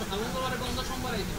মঙ্গলবারে বন্ধ সোমবারে এই দিন।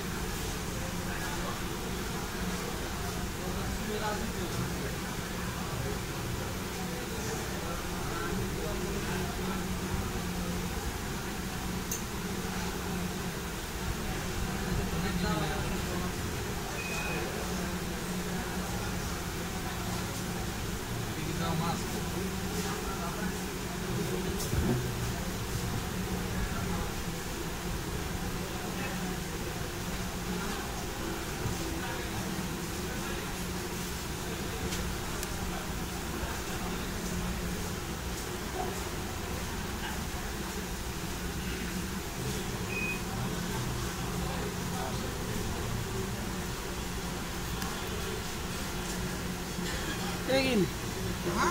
Tem que uma máscara. Tingin. Ha?